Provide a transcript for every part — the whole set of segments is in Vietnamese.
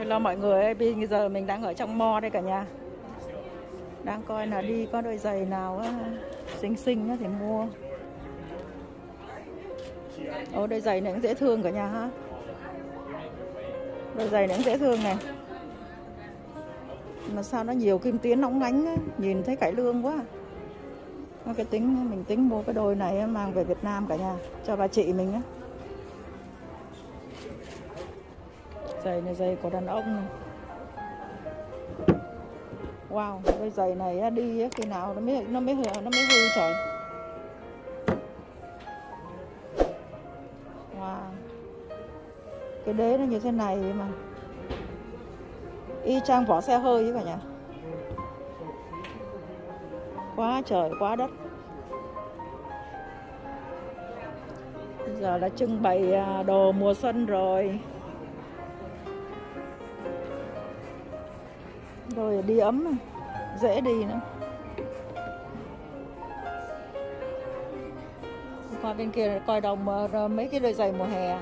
lo mọi người ơi, bây giờ mình đang ở trong mo đây cả nhà. Đang coi là đi có đôi giày nào á, xinh xinh á thì mua. Ồ đôi giày này cũng dễ thương cả nhà ha. Đôi giày này cũng dễ thương này. Mà sao nó nhiều kim tuyến nóng ánh á, nhìn thấy cải lương quá. Cái tính mình tính mua cái đôi này mang về Việt Nam cả nhà cho bà chị mình á. Giày này, giày của đàn ông này. Wow, cái giày này đi khi nào nó mới nó mới nó mới hư trời. Wow. Cái đế nó như thế này mà. Y chang vỏ xe hơi với cả nhà. Quá trời, quá đất. Giờ là trưng bày à, đồ mùa xuân rồi. Rồi đi ấm dễ đi nữa. Qua bên kia coi đồng mấy cái đôi giày mùa hè à?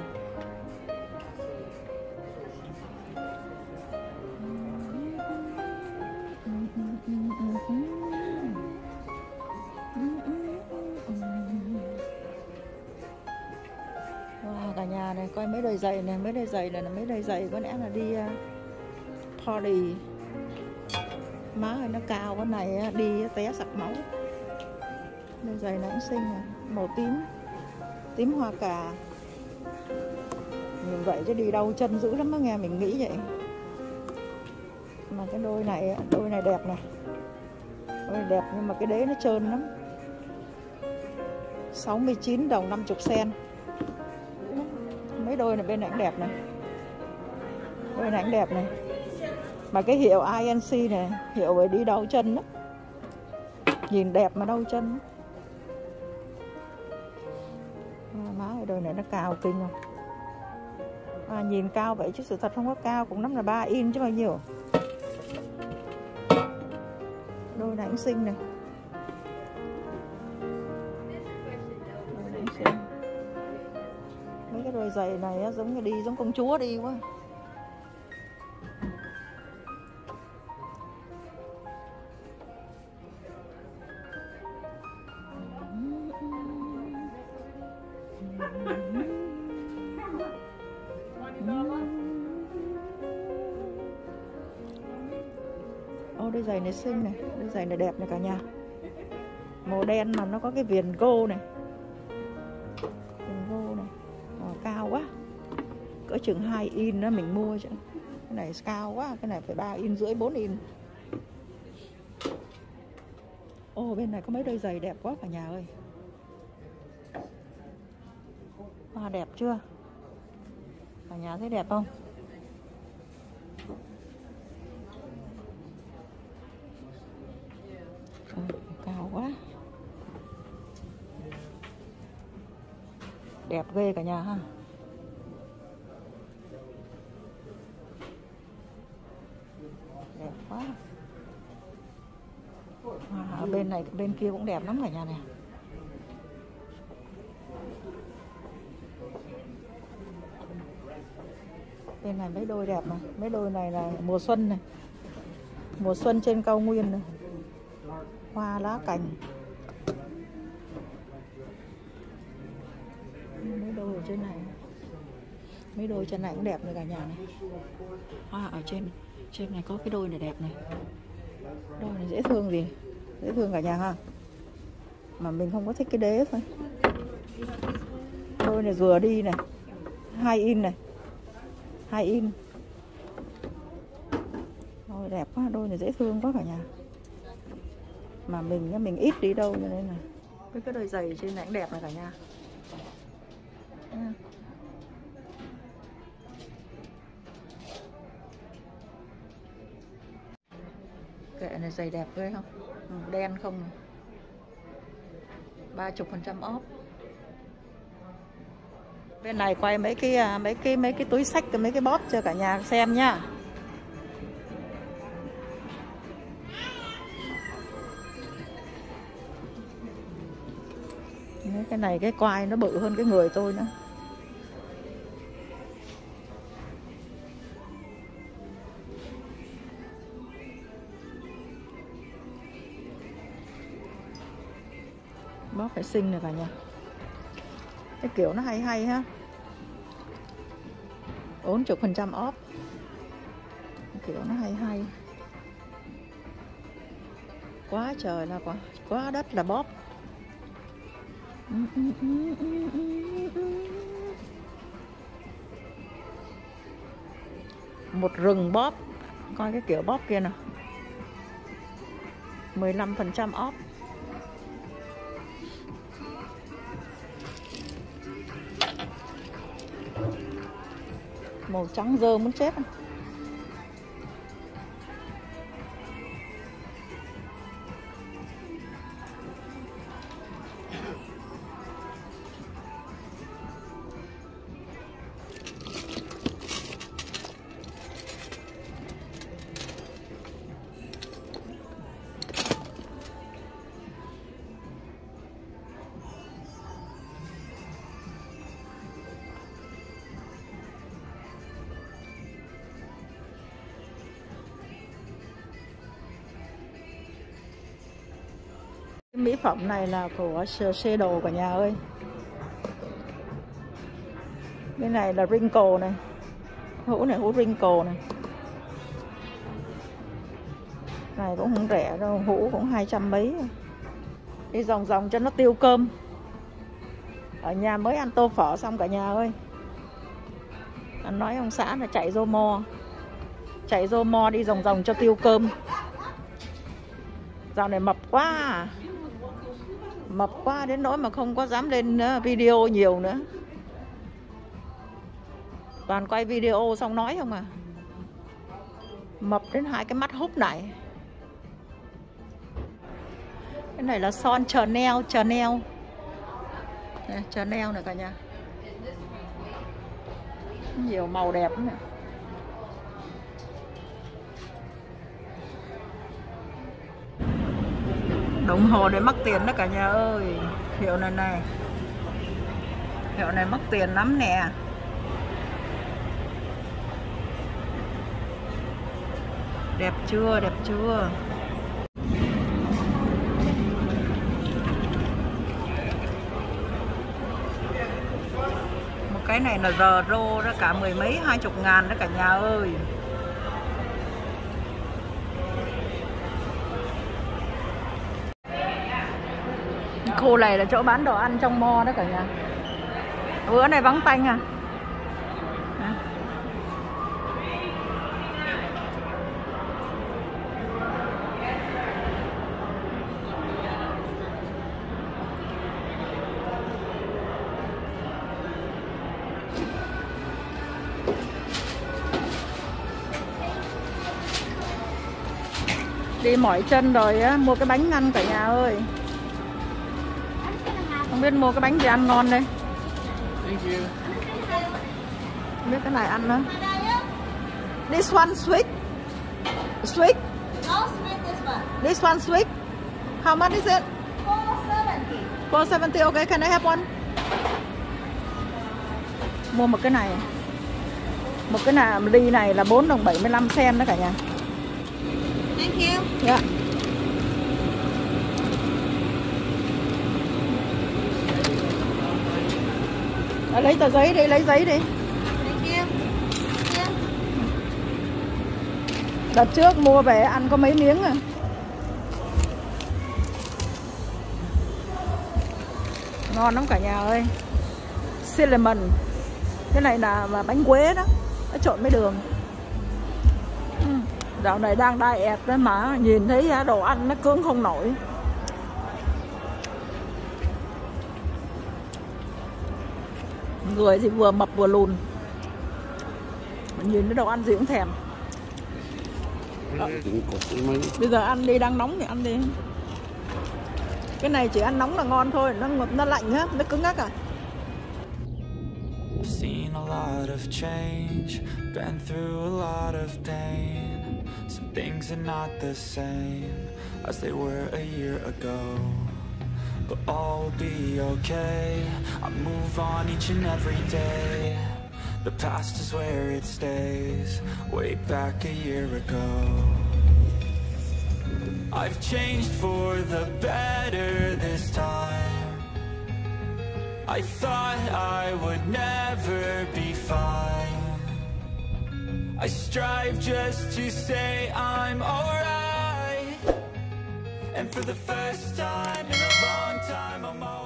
wow, cả nhà này coi mấy đôi giày này mấy đôi giày này mấy đôi giày có lẽ là đi uh, party má ơi, nó cao cái này đi té sặc máu. Đôi giày nó cũng xinh à, màu tím tím hoa cà. Nhìn vậy chứ đi đâu chân dữ lắm á, nghe mình nghĩ vậy. Mà cái đôi này đôi này đẹp này đôi này đẹp nhưng mà cái đế nó trơn lắm. 69 đồng 50 sen. Mấy đôi này bên này cũng đẹp này đôi này cũng đẹp này mà cái hiệu INC này hiệu về đi đau chân đó nhìn đẹp mà đau chân à, má ở đời này nó cao kinh không? À, nhìn cao vậy chứ sự thật không có cao cũng lắm là 3 in chứ bao nhiêu. Đôi này cũng xinh này. Đôi xinh. Mấy cái đôi giày này giống như đi giống công chúa đi quá. Đôi giày này xinh này Đôi giày này đẹp này cả nhà. Màu đen mà nó có cái viền gô này. Viền gô này. À, Cao quá. Cỡ chừng 2 in đó mình mua chứ. Cái này cao quá Cái này phải 3 in rưỡi 4 in. Ô bên này có mấy đôi giày đẹp quá cả nhà ơi. Hoa đẹp chưa? Cả nhà thấy đẹp không Ôi, cao quá đẹp ghê cả nhà ha. Đẹp quá. À, bên này bên kia cũng đẹp lắm cả nhà này. Bên này mấy đôi đẹp này mấy đôi này là mùa xuân này. Mùa xuân trên cao nguyên này. Hoa lá cành. Trên này. Mấy đôi trên này cũng đẹp này cả nhà này. Hoa ở trên trên này có cái đôi này đẹp này. Đôi này dễ thương gì? Dễ thương cả nhà ha. Mà mình không có thích cái đế thôi. Đôi này vừa đi này hai in này hai in. Đôi đẹp quá đôi này dễ thương quá cả nhà. Mà mình mình ít đi đâu cho nên là cái cái đôi giày trên này cũng đẹp này cả nhà Ừ. kệ này giày đẹp ghê không? Ừ, đen không ba chục phần trăm off. Bên này quay mấy cái à, mấy cái mấy cái túi sách mấy cái bóp cho cả nhà xem nhá. Cái này cái quai nó bự hơn cái người tôi nữa. Phải xinh này cả nhà cái kiểu nó hay hay ha. 40% off. Kiểu nó hay hay. Quá trời là quá quá đất là bóp. Một rừng bóp. Coi cái kiểu bóp kia nè. 15% off. Màu trắng dơ muốn chết mỹ phẩm này là của xe đồ cả nhà ơi. Cái này là wrinkle này. Hũ này, hũ wrinkle này. Này cũng không rẻ đâu, hũ cũng hai trăm mấy. Đi vòng vòng cho nó tiêu cơm. Ở nhà mới ăn tô phở xong cả nhà ơi. Anh nói ông xã là chạy rô mo chạy rô mo đi vòng vòng cho tiêu cơm. Dạo này mập quá à mập quá đến nỗi mà không có dám lên ờ, video nhiều nữa. Toàn quay video xong nói không à. Mập đến hai cái mắt húp này cái này là son Chanel Chanel. Chanel này cả nhà. Nhiều màu đẹp này đồng hồ để mắc tiền đó cả nhà ơi. Hiệu này này hiệu này mắc tiền lắm nè. Đẹp chưa đẹp chưa? Một cái này là giờ rô đó, cả mười mấy, hai chục ngàn đó cả nhà ơi. Khu này là chỗ bán đồ ăn trong mo đó cả nhà. Bữa này vắng tanh à. Đi mỏi chân rồi á, mua cái bánh ăn cả nhà ơi không biết mua cái bánh gì ăn ngon đây? Thank you. không biết cái này ăn nữa this one sweet. Sweet. No sweet this one. this one sweet. How much is it? Four seventy. 470 okay can I have one? Mua một cái này. Một cái nào ly này là 4 đồng 75 sen đó cả nhà. Thank you. dạ Ờ, lấy tờ giấy đi lấy giấy đi. Đợt trước mua về ăn có mấy miếng à. Ngon lắm cả nhà ơi. Cinnamon. Cái này là bánh quế đó. Nó trộn với đường. Ừ, dạo này đang diet đó mà nhìn thấy đồ ăn nó cưỡng không nổi người thì vừa mập vừa lùn. Mà nhìn cái đồ ăn gì cũng thèm. Cũng bây giờ ăn đi đang nóng thì ăn đi. Cái này chỉ ăn nóng là ngon thôi nó ngọt nó lạnh á nó cứng ngắc à. I've seen a lot of change, been through a lot of pain. Some things are not the same as they were a year ago. But all be okay. I move on each and every day. The past is where it stays, way back a year ago. I've changed for the better this time. I thought I would never be fine I strive just to say I'm alright And for the first time time I'm alright